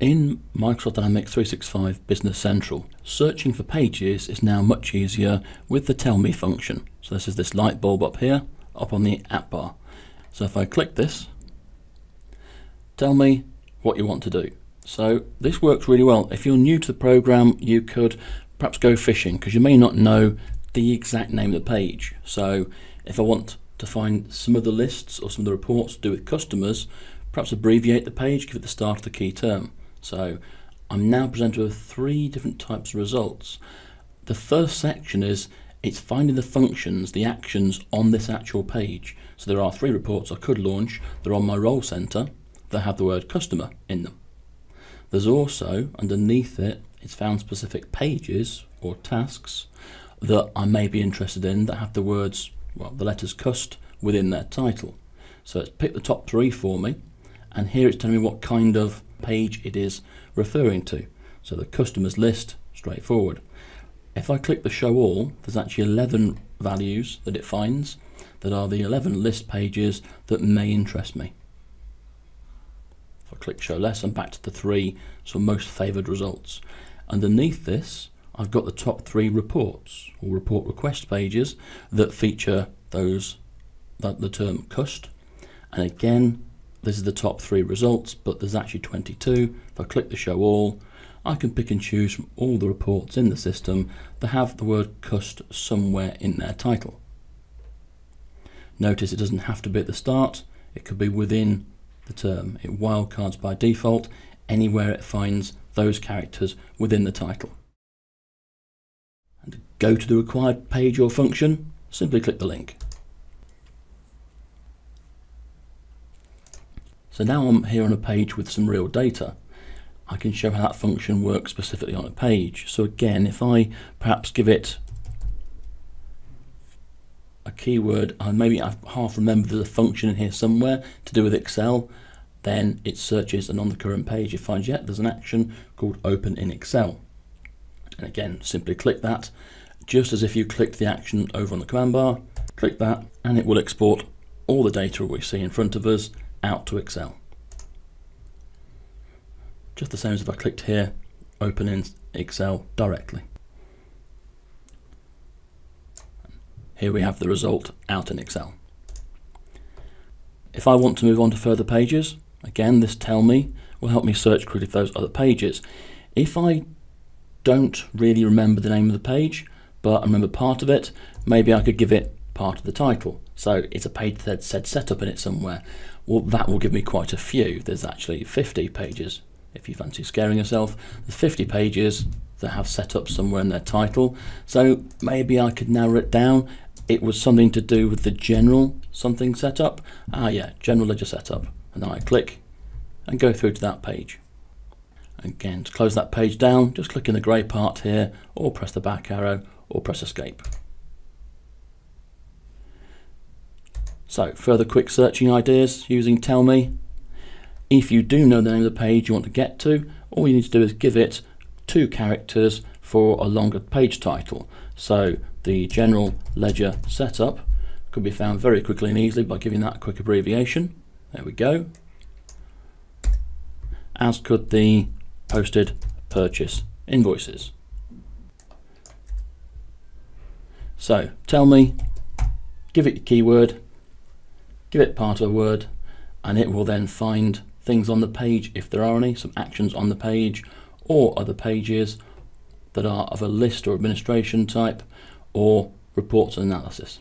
In Microsoft Dynamics 365 Business Central, searching for pages is now much easier with the Tell Me function. So this is this light bulb up here, up on the app bar. So if I click this, tell me what you want to do. So this works really well. If you're new to the program, you could perhaps go fishing because you may not know the exact name of the page. So if I want to find some of the lists or some of the reports to do with customers, perhaps abbreviate the page, give it the start of the key term. So I'm now presented with three different types of results. The first section is it's finding the functions, the actions on this actual page. So there are three reports I could launch. They're on my role center that have the word customer in them. There's also underneath it, it's found specific pages or tasks that I may be interested in that have the words, well, the letters cust within their title. So it's picked the top three for me, and here it's telling me what kind of page it is referring to. So the customers list, straightforward. If I click the show all, there's actually 11 values that it finds that are the 11 list pages that may interest me. If I click show less, I'm back to the three so most favoured results. Underneath this, I've got the top three reports or report request pages that feature those that the term cust. And again, this is the top three results, but there's actually 22. If I click the show all, I can pick and choose from all the reports in the system that have the word cust somewhere in their title. Notice it doesn't have to be at the start, it could be within the term. It wildcards by default anywhere it finds those characters within the title. And to go to the required page or function, simply click the link. So now I'm here on a page with some real data. I can show how that function works specifically on a page. So again, if I perhaps give it a keyword, I maybe I half remember there's a function in here somewhere to do with Excel, then it searches and on the current page it finds, yet there's an action called open in Excel. And again, simply click that, just as if you clicked the action over on the command bar, click that, and it will export all the data we see in front of us out to Excel. Just the same as if I clicked here, open in Excel directly. Here we have the result out in Excel. If I want to move on to further pages, again this tell me will help me search quickly for those other pages. If I don't really remember the name of the page, but I remember part of it, maybe I could give it part of the title. So it's a page that said setup in it somewhere. Well, that will give me quite a few. There's actually 50 pages. If you fancy scaring yourself, there's 50 pages that have setup somewhere in their title. So maybe I could narrow it down. It was something to do with the general something setup. Ah, yeah, general ledger setup. And then I click and go through to that page. Again, to close that page down, just click in the grey part here, or press the back arrow, or press escape. So further quick searching ideas using Tell Me. If you do know the name of the page you want to get to, all you need to do is give it two characters for a longer page title. So the general ledger setup could be found very quickly and easily by giving that a quick abbreviation. There we go. As could the posted purchase invoices. So tell me, give it your keyword, give it part of a word, and it will then find things on the page if there are any, some actions on the page, or other pages that are of a list or administration type, or reports and analysis.